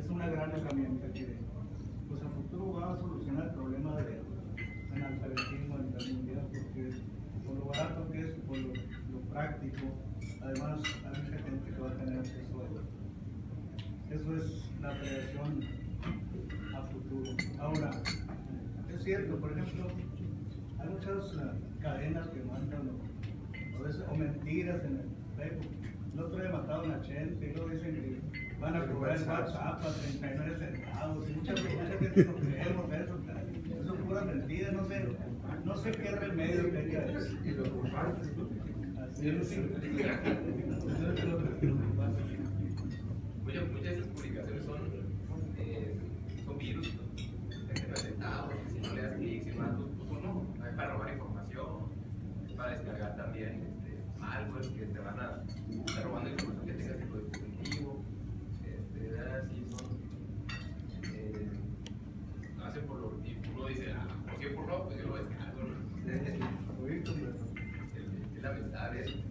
es una gran herramienta que pues a futuro va a solucionar el problema de analfabetismo en la mundial porque por lo barato que es, por lo, práctico, además hay mucha gente que va a tener acceso a ello. Eso es la creación a futuro. Ahora, es cierto, por ejemplo, hay muchas uh, cadenas que mandan o, o mentiras en el Facebook. El otro día mataron a Chente y luego dicen que cobrar el WhatsApp a 39 centavos. Y muchas mucha gente no creemos eso. Eso es pura mentira, no sé, no sé qué remedio tenga eso. Y lo compartes tú. Así es. Muchas, muchas de esas publicaciones son, eh, son virus, gente presentados, si no le das clic, si no das pues no, es para robar información, es para descargar también este, malware que te van a estar robando información que tengas en tu dispositivo, este, así son, eh, lo hacen por lo, y uno dice, ah, robo, pues lo ¿no? Es, lamentable.